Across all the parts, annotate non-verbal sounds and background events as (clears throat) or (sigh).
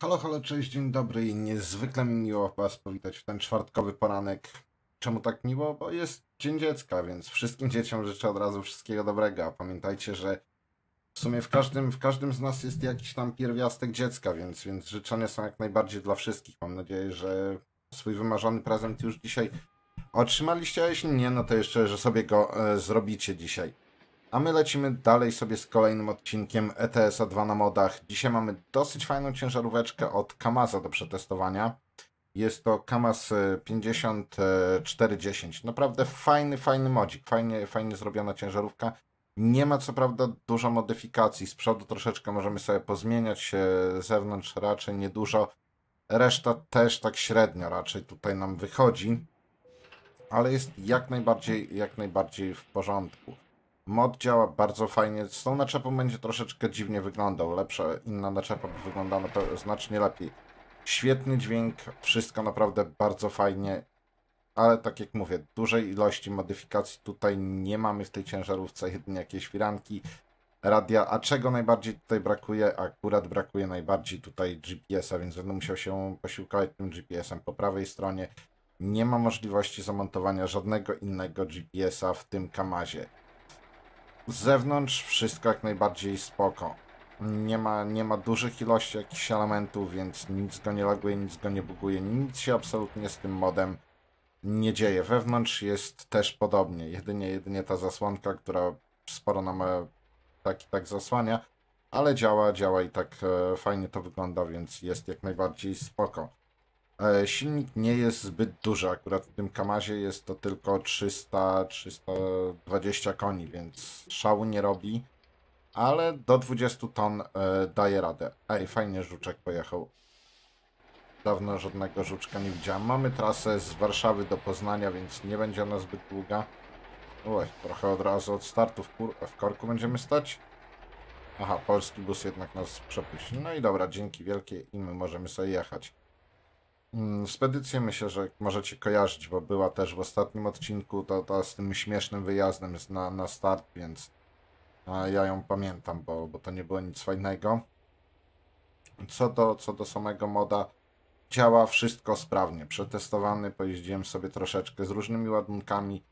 Halo, halo, cześć, dzień dobry i niezwykle mi miło Was powitać w ten czwartkowy poranek. Czemu tak miło? Bo jest Dzień Dziecka, więc wszystkim dzieciom życzę od razu wszystkiego dobrego. A pamiętajcie, że w sumie w każdym, w każdym z nas jest jakiś tam pierwiastek dziecka, więc, więc życzenia są jak najbardziej dla wszystkich. Mam nadzieję, że swój wymarzony prezent już dzisiaj otrzymaliście, a jeśli nie, no to jeszcze, że sobie go e, zrobicie dzisiaj. A my lecimy dalej sobie z kolejnym odcinkiem ETS-a 2 na modach. Dzisiaj mamy dosyć fajną ciężaróweczkę od Kamaza do przetestowania. Jest to Kamaz e, 5410. Naprawdę fajny, fajny modzik. Fajnie, fajnie zrobiona ciężarówka. Nie ma co prawda dużo modyfikacji. Z przodu troszeczkę możemy sobie pozmieniać, e, z zewnątrz raczej niedużo. Reszta też tak średnio raczej tutaj nam wychodzi. Ale jest jak najbardziej, jak najbardziej w porządku. Mod działa bardzo fajnie. Z tą naczepą będzie troszeczkę dziwnie wyglądał. Lepsza, inna naczepa by wyglądała na pe- znacznie lepiej. Świetny dźwięk, wszystko naprawdę bardzo fajnie. Ale tak jak mówię, dużej ilości modyfikacji tutaj nie mamy w tej ciężarówce, jedynie jakieś firanki, radia. A czego najbardziej tutaj brakuje? Akurat brakuje najbardziej tutaj GPS-a, więc będę musiał się posiłkować tym GPS-em po prawej stronie. Nie ma możliwości zamontowania żadnego innego GPS-a w tym kamazie. Z zewnątrz wszystko jak najbardziej spoko. Nie ma, nie ma dużych ilości jakichś elementów, więc nic go nie laguje, nic go nie buguje, nic się absolutnie z tym modem nie dzieje. Wewnątrz jest też podobnie. Jedynie, jedynie ta zasłonka, która sporo nam e, tak i tak zasłania, ale działa, działa i tak e, fajnie to wygląda, więc jest jak najbardziej spoko. E, Silnik nie jest zbyt duży, akurat w tym Kamazie jest to tylko 300-320 koni, więc szału nie robi, ale do 20 ton e, daje radę. Ej, fajnie żuczek pojechał. Dawno żadnego żuczka nie widziałem. Mamy trasę z Warszawy do Poznania, więc nie będzie ona zbyt długa. Oj, trochę od razu od startu w, w korku będziemy stać. Aha, polski bus jednak nas przepuści. No i dobra, dzięki wielkie i my możemy sobie jechać. Mm, Spedycję myślę, że możecie kojarzyć, bo była też w ostatnim odcinku, to, to z tym śmiesznym wyjazdem na, na start, więc ja ją pamiętam, bo, bo to nie było nic fajnego. Co do, co do samego moda, działa wszystko sprawnie. Przetestowany, pojeździłem sobie troszeczkę z różnymi ładunkami.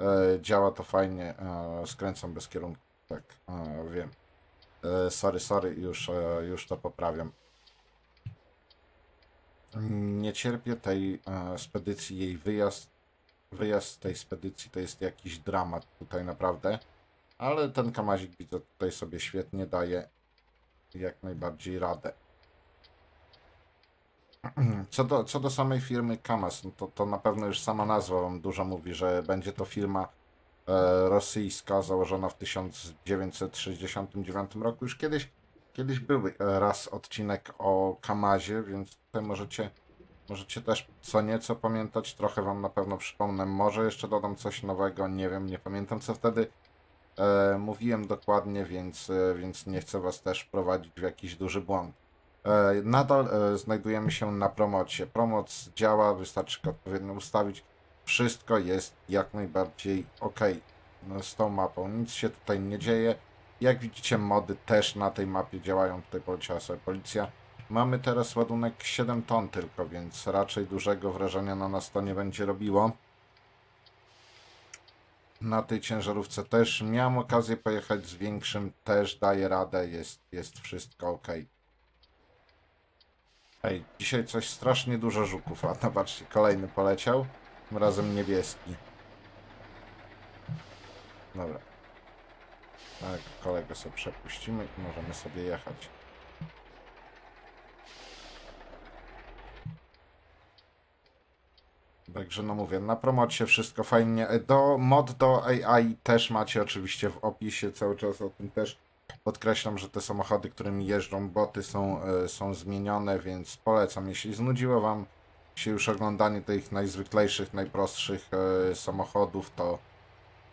E, działa to fajnie. E, skręcam bez kierunku. Tak, e, wiem. E, sorry, sorry, już, e, już to poprawiam. Nie cierpię tej e, spedycji, jej wyjazd. Wyjazd z tej spedycji to jest jakiś dramat tutaj naprawdę. Ale ten kamazik widzę tutaj sobie świetnie daje jak najbardziej radę. (clears throat) Co do, co do samej firmy Kamaz, no to, to na pewno już sama nazwa wam dużo mówi, że będzie to firma e, rosyjska założona w 1969 roku. Już kiedyś, kiedyś był e, raz odcinek o Kamazie, więc tutaj możecie, możecie też co nieco pamiętać. Trochę wam na pewno przypomnę. Może jeszcze dodam coś nowego, nie wiem, nie pamiętam co wtedy e, mówiłem dokładnie, więc, e, więc nie chcę was też wprowadzić w jakiś duży błąd. E, Nadal e, znajdujemy się na promocie. Promoc działa, wystarczy go odpowiednio ustawić. Wszystko jest jak najbardziej ok z tą mapą. Nic się tutaj nie dzieje. Jak widzicie, mody też na tej mapie działają. Tutaj poleciała sobie policja. Mamy teraz ładunek 7 ton tylko, więc raczej dużego wrażenia na nas to nie będzie robiło. Na tej ciężarówce też miałem okazję pojechać z większym, też daje radę, jest, jest wszystko ok. Ej, dzisiaj coś strasznie dużo żuków, a (laughs) zobaczcie, kolejny poleciał, tym razem niebieski. Dobra. Tak, kolegę sobie przepuścimy i możemy sobie jechać. Także no mówię, na promocie wszystko fajnie. Do mod do AI też macie oczywiście w opisie, cały czas o tym też podkreślam, że te samochody, którymi jeżdżą boty są, e, są zmienione, więc polecam. Jeśli znudziło wam się już oglądanie tych najzwyklejszych, najprostszych e, samochodów, to,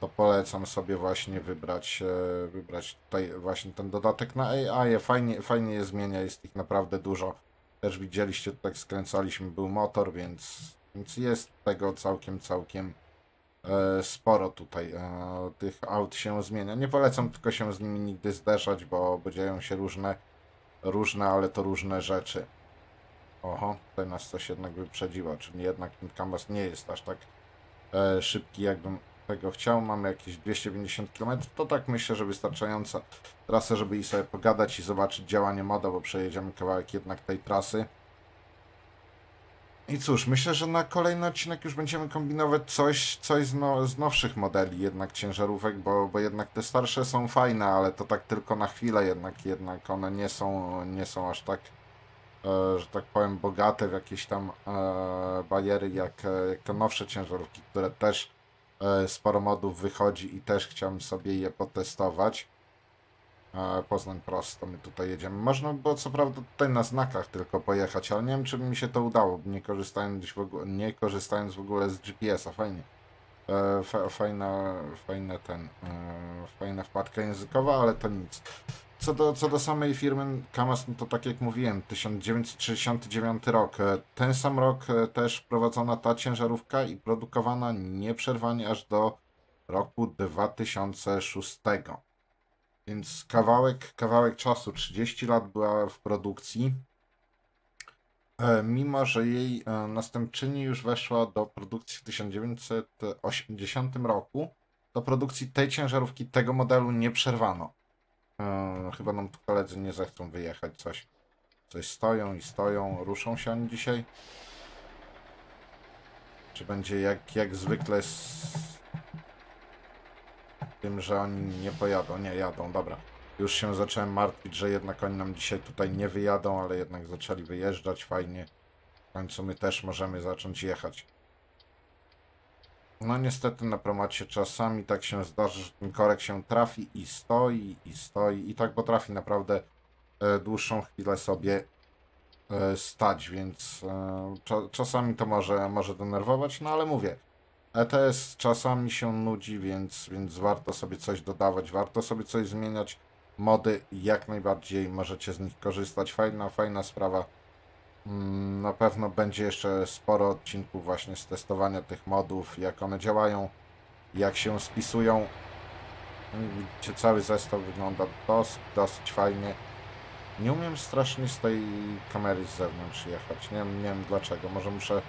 to polecam sobie właśnie wybrać, e, wybrać tutaj właśnie ten dodatek na AI. Fajnie, fajnie je zmienia, jest ich naprawdę dużo. Też widzieliście, tutaj skręcaliśmy, był motor, więc, więc jest tego całkiem, całkiem e, sporo tutaj e, tych aut się zmienia. Nie polecam tylko się z nimi nigdy zderzać, bo, bo dzieją się różne, różne, ale to różne rzeczy. Oho, tutaj nas coś jednak wyprzedziło, czyli jednak ten canvas nie jest aż tak szybki, jakbym tego chciał. Mamy jakieś 250 km, to tak myślę, że wystarczająca trasa, żeby i sobie pogadać i zobaczyć działanie moda, bo przejedziemy kawałek jednak tej trasy. I cóż, myślę, że na kolejny odcinek już będziemy kombinować coś, coś z, no, z nowszych modeli jednak ciężarówek, bo, bo jednak te starsze są fajne, ale to tak tylko na chwilę jednak, jednak one nie są, nie są aż tak, e, że tak powiem, bogate w jakieś tam e, bariery jak, e, jak te nowsze ciężarówki, które też sporo modów wychodzi i też chciałem sobie je potestować. E, Poznań prosto, my tutaj jedziemy. Można by było co prawda tutaj na znakach tylko pojechać, ale nie wiem czy by mi się to udało, nie korzystając w ogóle, nie korzystając w ogóle z GPS-a, fajnie. E, fa, fajna, fajne ten, e, fajna wpadka językowa, ale to nic. Co do, co do samej firmy Kamas, no to tak jak mówiłem, 1969 rok. Ten sam rok e, też wprowadzona ta ciężarówka i produkowana nieprzerwanie aż do roku 2006. Więc kawałek, kawałek czasu, 30 lat była w produkcji. E, Mimo, że jej e, następczyni już weszła do produkcji w 1980 roku, do produkcji tej ciężarówki, tego modelu nie przerwano. E, Chyba nam tu koledzy nie zechcą wyjechać coś. Coś stoją i stoją. Ruszą się oni dzisiaj? Czy będzie jak, jak zwykle z tym, że oni nie pojadą? Nie, jadą, dobra. Już się zacząłem martwić, że jednak oni nam dzisiaj tutaj nie wyjadą, ale jednak zaczęli wyjeżdżać, fajnie. W końcu my też możemy zacząć jechać. No niestety na promocie czasami tak się zdarzy, że ten korek się trafi i stoi, i stoi, i tak potrafi naprawdę e, dłuższą chwilę sobie e, stać, więc e, cza, czasami to może, może denerwować, no ale mówię, ETS czasami się nudzi, więc, więc warto sobie coś dodawać, warto sobie coś zmieniać. Mody jak najbardziej możecie z nich korzystać. Fajna, fajna sprawa. Mm, Na pewno będzie jeszcze sporo odcinków właśnie z testowania tych modów, jak one działają, jak się spisują. Widzicie, cały zestaw wygląda dosyć, dosyć fajnie. Nie umiem strasznie z tej kamery z zewnątrz jechać. Nie nie wiem dlaczego. Może muszę,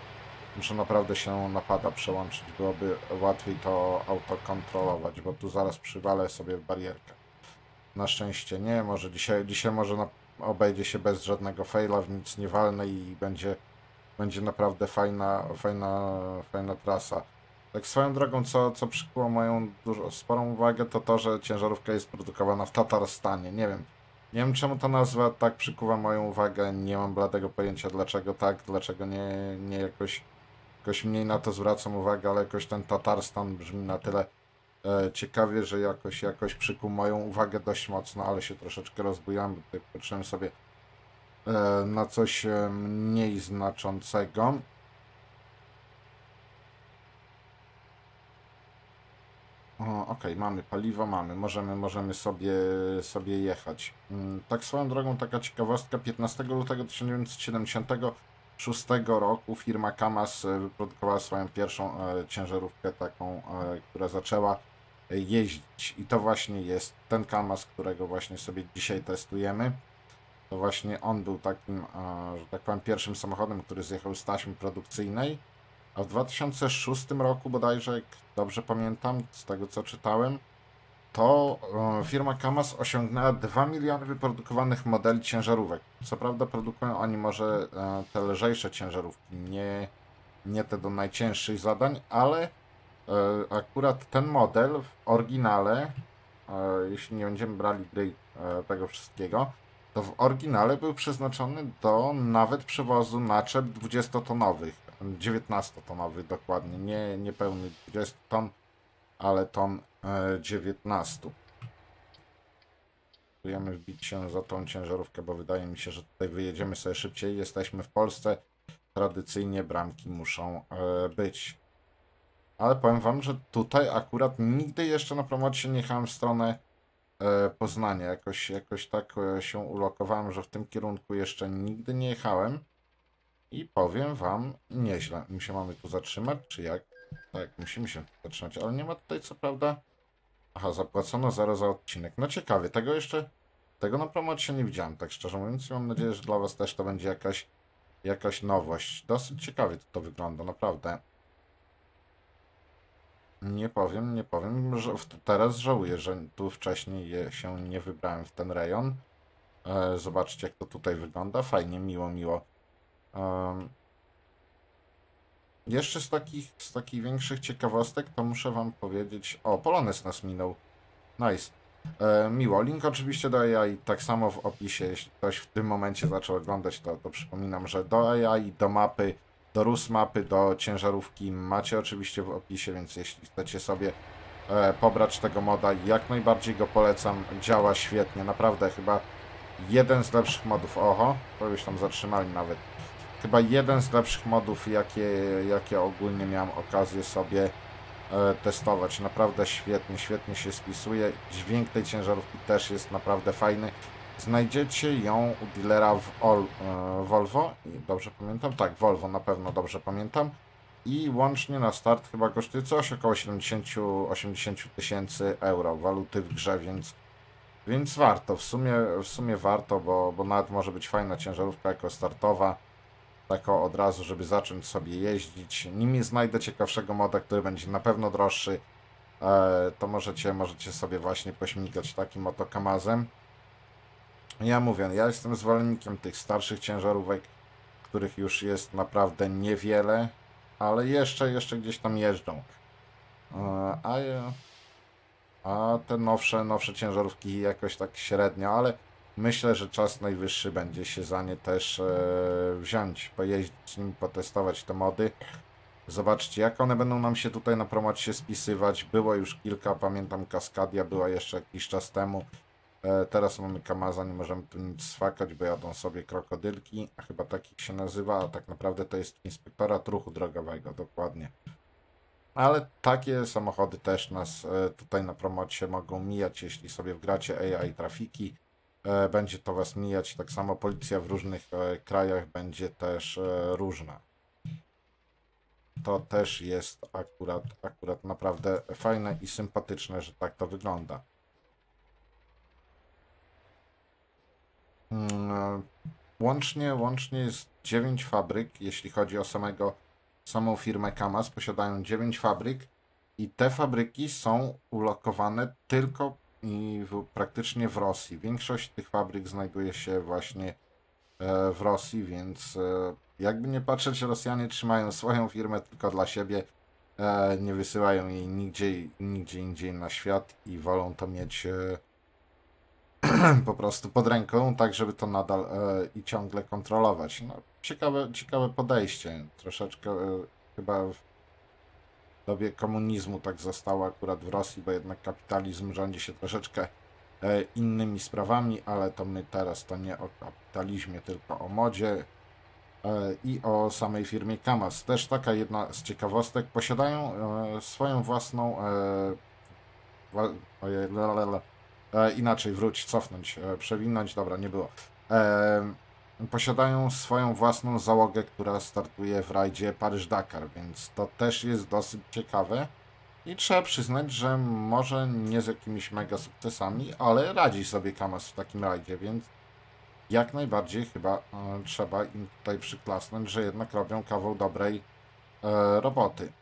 muszę naprawdę się napada przełączyć. Byłoby łatwiej to auto kontrolować, bo tu zaraz przywalę sobie barierkę. Na szczęście nie. Może dzisiaj, dzisiaj może na, obejdzie się bez żadnego faila, w nic nie walnę i będzie, będzie naprawdę fajna, fajna, fajna trasa. Tak swoją drogą, co, co przykuło moją dużo, sporą uwagę, to to, że ciężarówka jest produkowana w Tatarstanie. Nie wiem, nie wiem czemu ta nazwa tak przykuwa moją uwagę, nie mam bladego pojęcia dlaczego tak, dlaczego nie, nie jakoś, jakoś mniej na to zwracam uwagę, ale jakoś ten Tatarstan brzmi na tyle ciekawie, że jakoś, jakoś przykuł moją uwagę dość mocno, ale się troszeczkę rozbujałem, bo tutaj patrzyłem sobie e, na coś e, mniej znaczącego. Okej, mamy paliwo, mamy, możemy, możemy sobie, sobie jechać. Mm, Tak swoją drogą, taka ciekawostka, 15 lutego 1976 roku firma Kamaz e, wyprodukowała swoją pierwszą e, ciężarówkę taką, e, która zaczęła e, jeździć. I to właśnie jest ten Kamaz, którego właśnie sobie dzisiaj testujemy. To właśnie on był takim, e, że tak powiem, pierwszym samochodem, który zjechał z taśmy produkcyjnej. A w 2006 roku bodajże, jak dobrze pamiętam, z tego co czytałem, to e, firma Kamaz osiągnęła 2 miliony wyprodukowanych modeli ciężarówek. Co prawda produkują oni może e, te lżejsze ciężarówki, nie, nie te do najcięższych zadań, ale akurat ten model w oryginale, e, jeśli nie będziemy brali gry e, tego wszystkiego, to w oryginale był przeznaczony do nawet przewozu naczep 20-tonowych, 19-tonowych dokładnie, nie, nie pełny 20 ton, ale ton e, 19. Próbujemy wbić się za tą ciężarówkę, bo wydaje mi się, że tutaj wyjedziemy sobie szybciej. Jesteśmy w Polsce, tradycyjnie bramki muszą e, być. Ale powiem wam, że tutaj akurat nigdy jeszcze na promocie nie jechałem w stronę e, Poznania. Jakoś, jakoś tak e, się ulokowałem, że w tym kierunku jeszcze nigdy nie jechałem. I powiem wam, nieźle. My się mamy tu zatrzymać, czy jak? Tak, musimy się zatrzymać, ale nie ma tutaj co prawda... Aha, zapłacono zero za odcinek. No ciekawie, tego jeszcze... Tego na promocie nie widziałem, tak szczerze mówiąc. Mam nadzieję, że dla was też to będzie jakaś, jakaś nowość. Dosyć ciekawie to, to wygląda, naprawdę. Nie powiem, nie powiem, że teraz żałuję, że tu wcześniej się nie wybrałem w ten rejon. E, zobaczcie, jak to tutaj wygląda. Fajnie, miło, miło. Jeszcze z takich, z takich większych ciekawostek, to muszę wam powiedzieć... O, Polones nas minął. Nice. E, miło. Link oczywiście do AI tak samo w opisie. Jeśli ktoś w tym momencie zaczął oglądać, to, to przypominam, że do AI, do mapy, do RUS mapy, do ciężarówki macie oczywiście w opisie, więc jeśli chcecie sobie e, pobrać tego moda, jak najbardziej go polecam. Działa świetnie, naprawdę chyba jeden z lepszych modów. Oho, to już tam zatrzymali nawet. Chyba jeden z lepszych modów, jakie, jakie ogólnie miałem okazję sobie e, testować. Naprawdę świetnie, świetnie się spisuje. Dźwięk tej ciężarówki też jest naprawdę fajny. Znajdziecie ją u dealera w Ol, e, Volvo. Dobrze pamiętam? Tak, Volvo na pewno dobrze pamiętam. I łącznie na start chyba kosztuje coś około 70-80 tysięcy euro waluty w grze, więc, więc warto. W sumie, w sumie warto, bo, bo nawet może być fajna ciężarówka jako startowa. Tako od razu, żeby zacząć sobie jeździć. Nim znajdę ciekawszego moda, który będzie na pewno droższy, e, to możecie, możecie sobie właśnie pośmigać takim oto Kamazem. Ja mówię, ja jestem zwolennikiem tych starszych ciężarówek, których już jest naprawdę niewiele, ale jeszcze, jeszcze gdzieś tam jeżdżą. E, A, a te nowsze, nowsze ciężarówki jakoś tak średnio, ale myślę, że czas najwyższy będzie się za nie też e, wziąć, pojeździć nim, potestować te mody. Zobaczcie, jak one będą nam się tutaj na promocie spisywać. Było już kilka, pamiętam Kaskadia była jeszcze jakiś czas temu. E, teraz mamy Kamaza, nie możemy tu nic swakać, bo jadą sobie krokodylki, a chyba takich się nazywa, a tak naprawdę to jest inspektorat ruchu drogowego, dokładnie. Ale takie samochody też nas e, tutaj na promocie mogą mijać, jeśli sobie wgracie AI trafiki. e, Będzie to was mijać. Tak samo policja w różnych krajach będzie też różna. To też jest akurat, akurat naprawdę fajne i sympatyczne, że tak to wygląda. Mm, e, Łącznie, łącznie jest 9 fabryk, jeśli chodzi o samego, samą firmę Kamaz. Posiadają 9 fabryk i te fabryki są ulokowane tylko i w, praktycznie w Rosji. Większość tych fabryk znajduje się właśnie e, w Rosji, więc e, jakby nie patrzeć, Rosjanie trzymają swoją firmę tylko dla siebie. E, nie wysyłają jej nigdzie, nigdzie indziej na świat i wolą to mieć e, (clears throat) po prostu pod ręką, tak żeby to nadal e, i ciągle kontrolować. No, ciekawe, ciekawe podejście. Troszeczkę e, chyba w dobie komunizmu tak zostało akurat w Rosji, bo jednak kapitalizm rządzi się troszeczkę e, innymi sprawami, ale to my teraz to nie o kapitalizmie, tylko o modzie e, i o samej firmie Kamaz. Też taka jedna z ciekawostek. Posiadają e, swoją własną e, wa- ojej, la, la, la. E, inaczej, wróć, cofnąć, e, przewinąć, dobra, nie było. E, posiadają swoją własną załogę, która startuje w rajdzie Paryż-Dakar, więc to też jest dosyć ciekawe. I trzeba przyznać, że może nie z jakimiś mega sukcesami, ale radzi sobie Kamaz w takim rajdzie, więc jak najbardziej chyba e, trzeba im tutaj przyklasnąć, że jednak robią kawał dobrej e, roboty.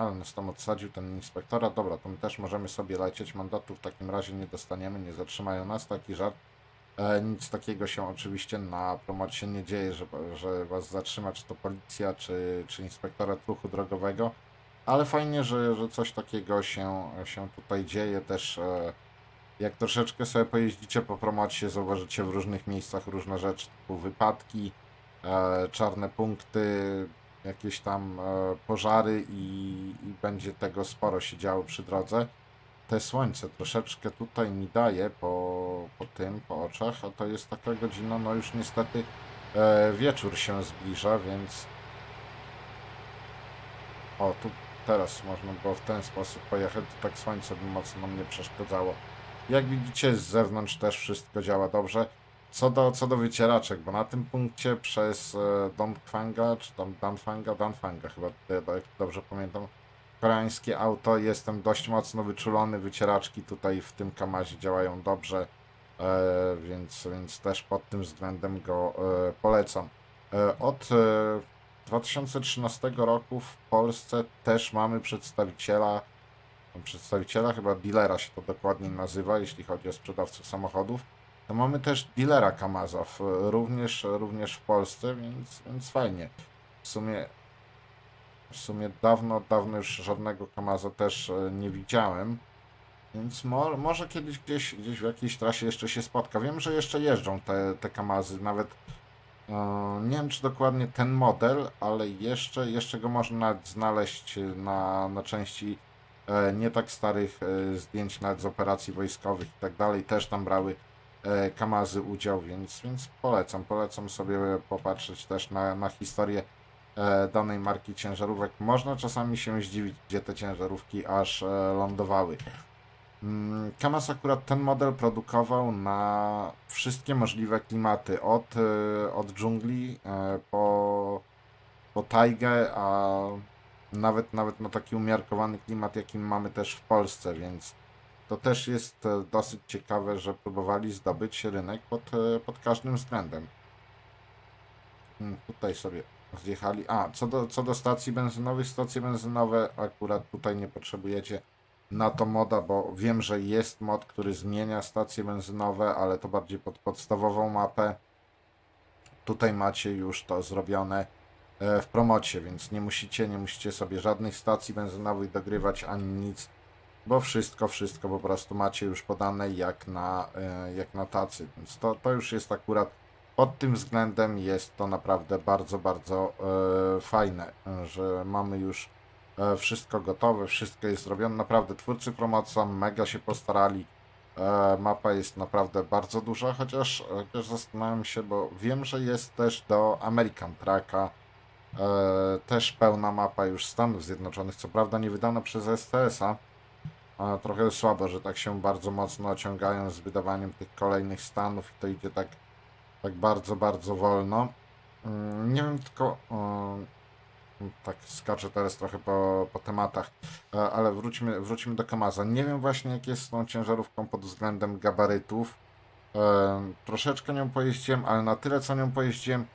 Ale nas tam odsadził ten inspektora. Dobra, to my też możemy sobie lecieć. Mandatu w takim razie nie dostaniemy, nie zatrzymają nas. Taki żart. E, nic takiego się oczywiście na promocie nie dzieje, że, że was zatrzyma, czy to policja, czy, czy inspektorat ruchu drogowego. Ale fajnie, że, że coś takiego się, się tutaj dzieje też. E, jak troszeczkę sobie pojeździcie po promocie, zauważycie w różnych miejscach różne rzeczy, typu wypadki, e, czarne punkty, jakieś tam e, pożary i, i będzie tego sporo się działo przy drodze. Te słońce troszeczkę tutaj mi daje po, po tym, po oczach, a to jest taka godzina, no już niestety e, wieczór się zbliża, więc o, tu teraz można było w ten sposób pojechać, to tak słońce by mocno nam nie przeszkadzało. Jak widzicie z zewnątrz też wszystko działa dobrze. Co do, co do wycieraczek, bo na tym punkcie przez e, Dongfanga, czy tam Danfanga, Danfanga chyba, jak dobrze pamiętam, koreańskie auto, jestem dość mocno wyczulony, wycieraczki tutaj w tym Kamazie działają dobrze, e, więc, więc też pod tym względem go e, polecam. Od e, 2013 roku w Polsce też mamy przedstawiciela, przedstawiciela, chyba dealera się to dokładnie nazywa, jeśli chodzi o sprzedawców samochodów. To mamy też dealera Kamaza, w, również, również w Polsce, więc, więc fajnie. W sumie, w sumie dawno, dawno już żadnego Kamaza też e, nie widziałem. Więc mo, może kiedyś gdzieś, gdzieś w jakiejś trasie jeszcze się spotka. Wiem, że jeszcze jeżdżą te, te Kamazy, nawet e, nie wiem czy dokładnie ten model, ale jeszcze, jeszcze go można znaleźć na, na części e, nie tak starych e, zdjęć nawet z operacji wojskowych i tak dalej. Też tam brały e, Kamazy udział, więc, więc polecam. Polecam sobie popatrzeć też na, na historię e, danej marki ciężarówek. Można czasami się zdziwić, gdzie te ciężarówki aż e, lądowały. Mm, Kamaz akurat ten model produkował na wszystkie możliwe klimaty, od, e, od dżungli e, po, po tajgę, a nawet, nawet na taki umiarkowany klimat, jakim mamy też w Polsce, więc to też jest e, dosyć ciekawe, że próbowali zdobyć rynek pod, e, pod każdym względem. Mm, Tutaj sobie zjechali. A, co do, co do stacji benzynowych, stacje benzynowe akurat tutaj nie potrzebujecie na to moda, bo wiem, że jest mod, który zmienia stacje benzynowe, ale to bardziej pod podstawową mapę. Tutaj macie już to zrobione e, w promocie, więc nie musicie, nie musicie sobie żadnych stacji benzynowych dogrywać ani nic, bo wszystko, wszystko po prostu macie już podane jak na, e, jak na tacy, więc to, to już jest akurat pod tym względem jest to naprawdę bardzo, bardzo e, fajne, że mamy już e, wszystko gotowe, wszystko jest zrobione. Naprawdę twórcy promocji mega się postarali. Mapa jest naprawdę bardzo duża, chociaż, chociaż zastanawiam się, bo wiem, że jest też do American Trucka e, też pełna mapa już Stanów Zjednoczonych, co prawda nie wydana przez STS-a. Trochę słabo, że tak się bardzo mocno ociągają z wydawaniem tych kolejnych stanów i to idzie tak tak bardzo, bardzo wolno. Mm, Nie wiem tylko, e, tak skaczę teraz trochę po, po tematach, e, ale wróćmy, wróćmy do Kamaza. Nie wiem właśnie jak jest z tą ciężarówką pod względem gabarytów. E, Troszeczkę nią pojeździłem, ale na tyle co nią pojeździłem,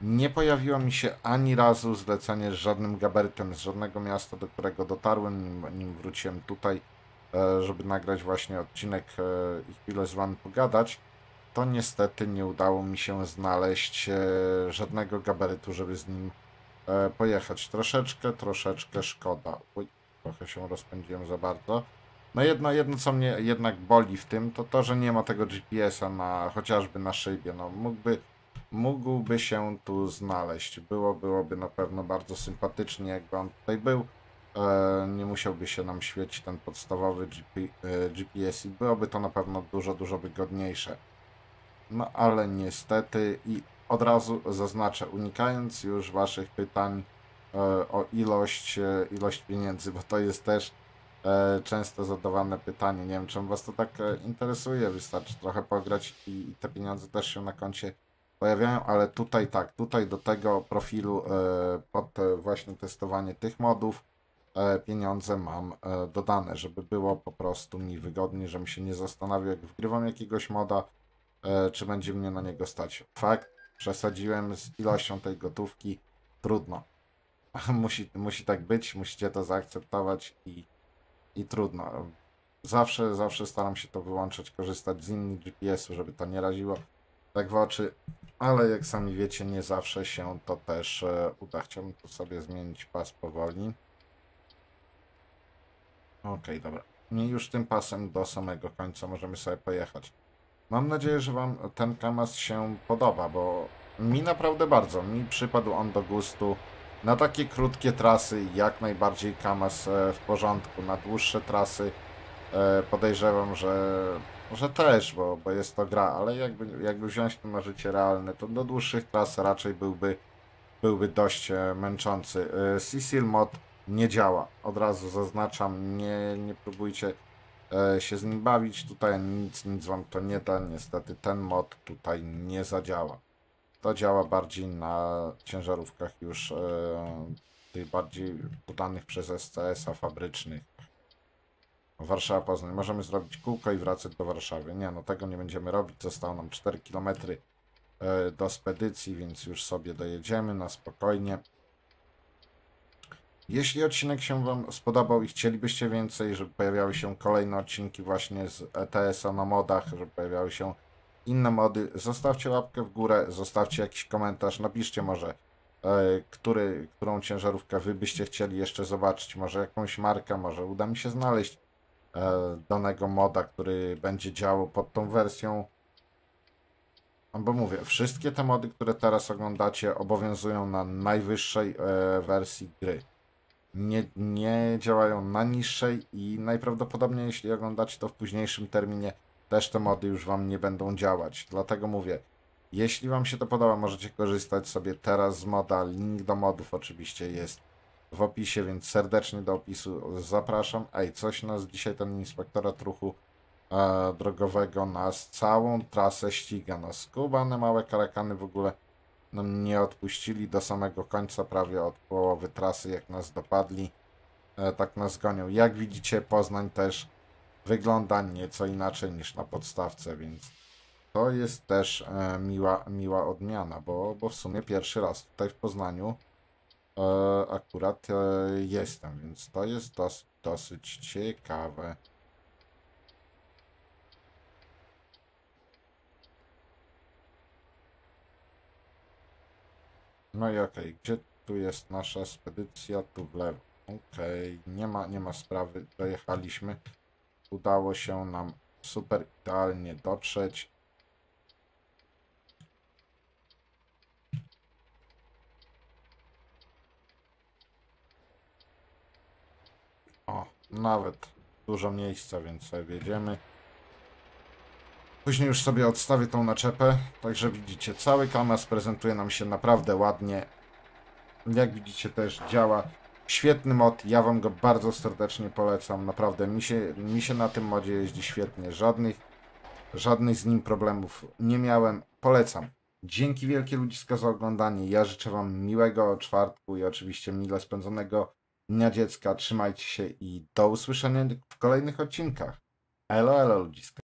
nie pojawiło mi się ani razu zlecenie z żadnym gabarytem z żadnego miasta, do którego dotarłem, nim, wróciłem tutaj, żeby nagrać właśnie odcinek e, i chwilę z wami pogadać to niestety nie udało mi się znaleźć e, żadnego gabarytu, żeby z nim e, pojechać. Troszeczkę, troszeczkę szkoda. Uj, trochę się rozpędziłem za bardzo. No jedno, jedno co mnie jednak boli w tym, to to, że nie ma tego GPS-a na, chociażby na szybie. No mógłby, mógłby się tu znaleźć. Było, byłoby na pewno bardzo sympatycznie, jakby on tutaj był. E, nie musiałby się nam świecić ten podstawowy GP, e, GPS i byłoby to na pewno dużo, dużo wygodniejsze. No ale niestety i od razu zaznaczę, unikając już Waszych pytań e, o ilość, ilość pieniędzy, bo to jest też często zadawane pytanie. Nie wiem, czym Was to tak interesuje. Wystarczy trochę pograć i, i te pieniądze też się na koncie pojawiają, ale tutaj tak, tutaj do tego profilu pod właśnie testowanie tych modów pieniądze mam e, dodane, żeby było po prostu mi wygodnie, żebym się nie zastanawiał, jak wgrywam jakiegoś moda, e, czy będzie mnie na niego stać. Fakt, przesadziłem z ilością tej gotówki, trudno. (laughs) musi, musi tak być, musicie to zaakceptować i, i trudno. Zawsze, zawsze staram się to wyłączać, korzystać z innych GPS-ów, żeby to nie raziło tak w oczy, ale jak sami wiecie, nie zawsze się to też e, uda. Chciałbym tu sobie zmienić pas powoli. Okej, dobra. I już tym pasem do samego końca możemy sobie pojechać. Mam nadzieję, że Wam ten Kamaz się podoba, bo mi naprawdę bardzo, mi przypadł on do gustu. Na takie krótkie trasy jak najbardziej Kamaz e, w porządku, na dłuższe trasy e, podejrzewam, że, że też, bo, bo jest to gra, ale jakby, jakby wziąć to na życie realne, to do dłuższych tras raczej byłby, byłby dość e, męczący. Cecil mod nie działa, od razu zaznaczam, nie, nie próbujcie e, się z nim bawić, tutaj nic, nic wam to nie da, niestety ten mod tutaj nie zadziała. To działa bardziej na ciężarówkach już e, tych bardziej podanych przez SCS-a fabrycznych. Warszawa Poznań. Możemy zrobić kółko i wracać do Warszawy. Nie, no tego nie będziemy robić. Zostało nam 4 km e, do spedycji, więc już sobie dojedziemy na spokojnie. Jeśli odcinek się Wam spodobał i chcielibyście więcej, żeby pojawiały się kolejne odcinki właśnie z ETS-a na modach, żeby pojawiały się inne mody, zostawcie łapkę w górę, zostawcie jakiś komentarz, napiszcie może, e, który, którą ciężarówkę Wy byście chcieli jeszcze zobaczyć, może jakąś markę, może uda mi się znaleźć e, danego moda, który będzie działał pod tą wersją. No Bo mówię, wszystkie te mody, które teraz oglądacie, obowiązują na najwyższej e, wersji gry nie, nie działają na niższej i najprawdopodobniej jeśli oglądacie to w późniejszym terminie, też te mody już Wam nie będą działać. Dlatego mówię, jeśli Wam się to podoba, możecie korzystać sobie teraz z moda. Link do modów oczywiście jest w opisie, więc serdecznie do opisu zapraszam. Ej, coś nas dzisiaj ten inspektorat ruchu e, drogowego nas całą trasę ściga. Nas skubane małe karakany w ogóle nam nie odpuścili do samego końca, prawie od połowy trasy, jak nas dopadli, e, tak nas gonią. Jak widzicie, Poznań też wygląda nieco inaczej niż na podstawce, więc to jest też e, miła, miła odmiana, bo, bo w sumie pierwszy raz tutaj w Poznaniu e, akurat jestem, więc to jest dos, dosyć ciekawe. No i okej, gdzie tu jest nasza spedycja? Tu w lewo. Okej, nie ma, nie ma sprawy, dojechaliśmy. Udało się nam super idealnie dotrzeć. O, nawet dużo miejsca, więc sobie wjedziemy. Później już sobie odstawię tą naczepę. Także widzicie, cały kamas prezentuje nam się naprawdę ładnie. Jak widzicie też działa. Świetny mod, ja wam go bardzo serdecznie polecam. Naprawdę mi się, mi się na tym modzie jeździ świetnie. Żadnych, żadnych z nim problemów nie miałem. Polecam. Dzięki wielkie ludziska za oglądanie. Ja życzę wam miłego czwartku i oczywiście mile spędzonego Dnia Dziecka. Trzymajcie się i do usłyszenia w kolejnych odcinkach. Elo, elo ludziska.